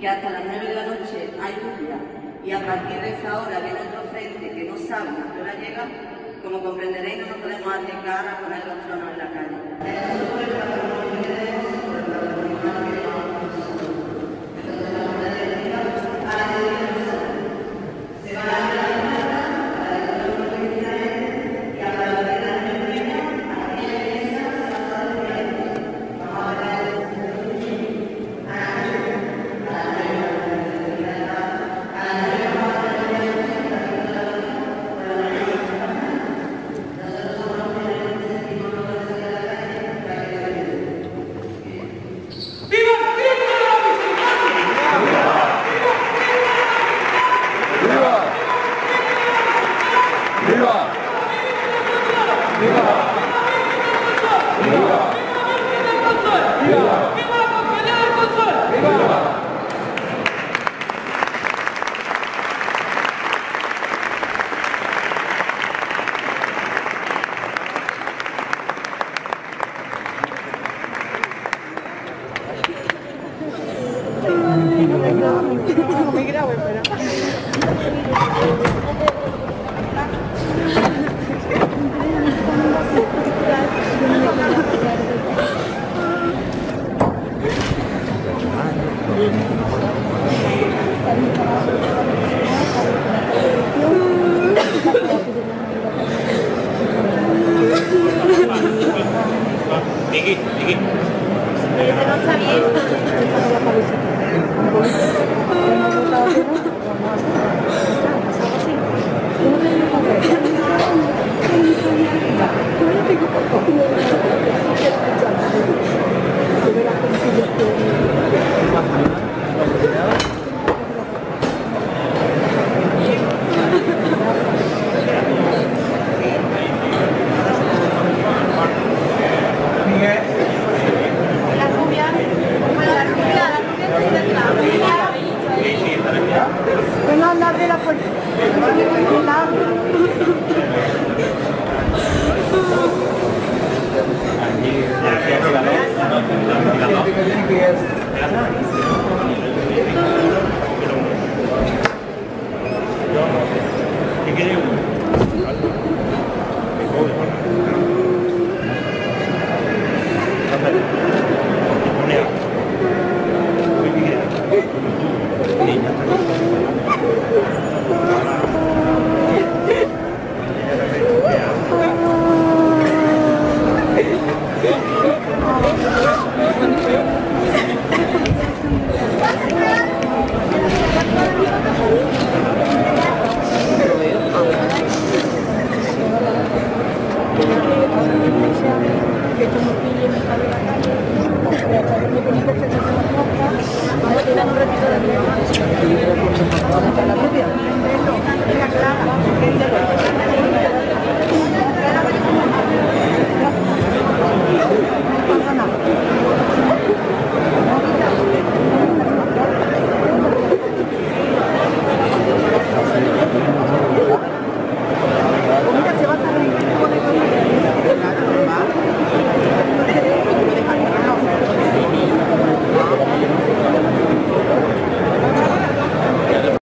que hasta las 9 de la noche hay lluvia y a partir de esa hora viene otro frente que no sabe a qué hora llega, como comprenderéis no nos podemos arriesgar a poner los tronos en la calle. Dikit,